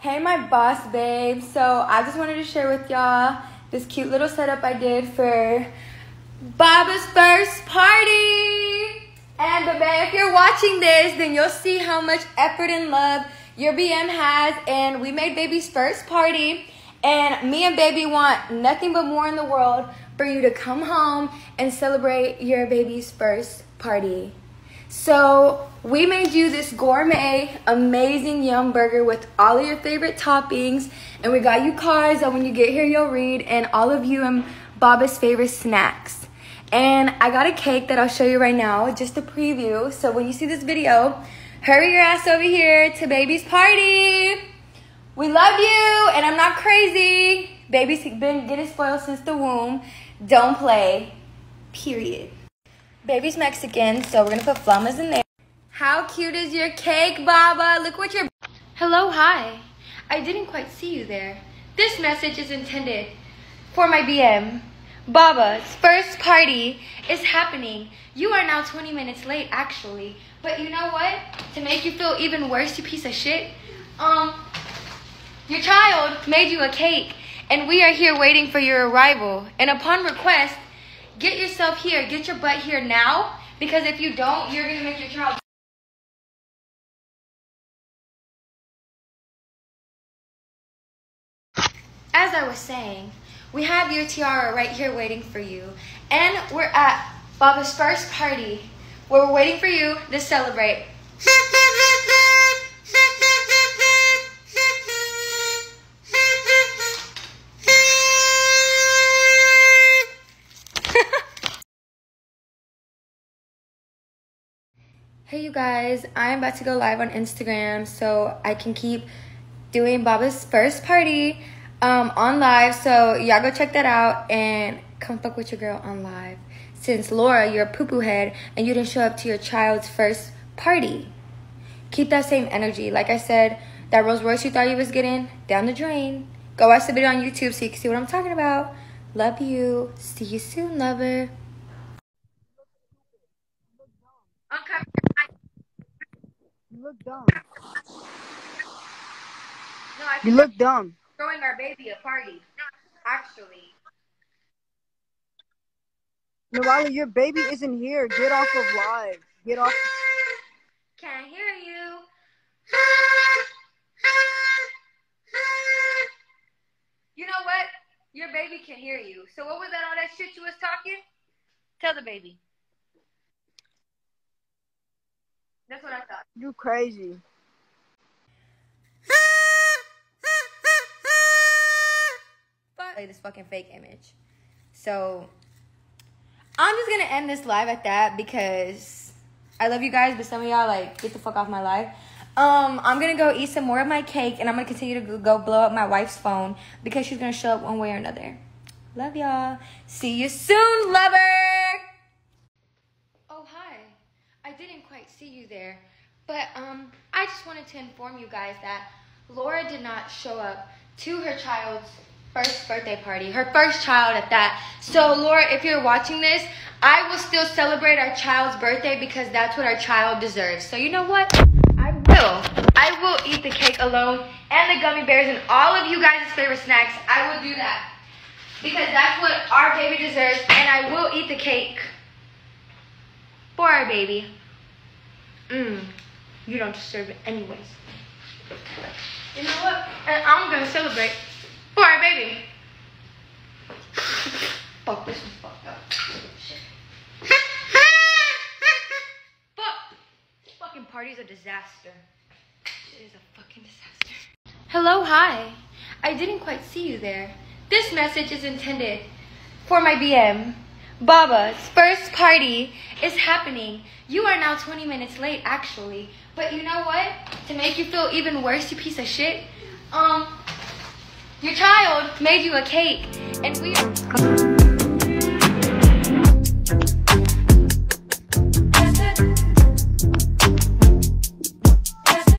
Hey, my boss babe. So I just wanted to share with y'all this cute little setup I did for Baba's first party. And babe, if you're watching this, then you'll see how much effort and love your BM has. And we made baby's first party. And me and baby want nothing but more in the world for you to come home and celebrate your baby's first party. So we made you this gourmet, amazing yum burger with all of your favorite toppings. And we got you cards that when you get here, you'll read, and all of you and Baba's favorite snacks. And I got a cake that I'll show you right now, just a preview. So when you see this video, hurry your ass over here to baby's party. We love you, and I'm not crazy. Baby's been getting spoiled since the womb. Don't play, period. Baby's Mexican, so we're gonna put flamas in there. How cute is your cake, Baba? Look what your... Hello, hi. I didn't quite see you there. This message is intended for my BM. Baba's first party is happening. You are now 20 minutes late, actually. But you know what? To make you feel even worse, you piece of shit, um, your child made you a cake, and we are here waiting for your arrival. And upon request, Get yourself here. Get your butt here now. Because if you don't, you're to make your child. As I was saying, we have your tiara right here waiting for you. And we're at Baba's first party where we're waiting for you to celebrate. Hey you guys, I'm about to go live on Instagram so I can keep doing Baba's first party um, on live. So y'all go check that out and come fuck with your girl on live. Since Laura, you're a poo poo head and you didn't show up to your child's first party. Keep that same energy. Like I said, that Rolls Royce you thought you was getting, down the drain. Go watch the video on YouTube so you can see what I'm talking about. Love you. See you soon, lover. You look dumb. No, I You look dumb. throwing our baby a party. Actually. Narally, your baby isn't here. Get off of live. Get off. Can't hear you. You know what? Your baby can hear you. So what was that all that shit you was talking? Tell the baby. That's what I thought. You crazy. Play this fucking fake image. So I'm just gonna end this live at that because I love you guys, but some of y'all like get the fuck off my live. Um, I'm gonna go eat some more of my cake and I'm gonna continue to go blow up my wife's phone because she's gonna show up one way or another. Love y'all. See you soon, lover. Oh hi. I didn't quite see you there, but um, I just wanted to inform you guys that Laura did not show up to her child's first birthday party, her first child at that. So, Laura, if you're watching this, I will still celebrate our child's birthday because that's what our child deserves. So, you know what? I will. I will eat the cake alone and the gummy bears and all of you guys' favorite snacks. I will do that because that's what our baby deserves, and I will eat the cake for our baby. You don't deserve it anyways. You know what? And I'm gonna celebrate for our baby. Fuck, this one's fucked up. Shit. Fuck! This fucking party's a disaster. It is a fucking disaster. Hello, hi. I didn't quite see you there. This message is intended for my BM. Baba's first party is happening. You are now 20 minutes late, actually. But you know what? To make you feel even worse, you piece of shit, um, your child made you a cake, and we are.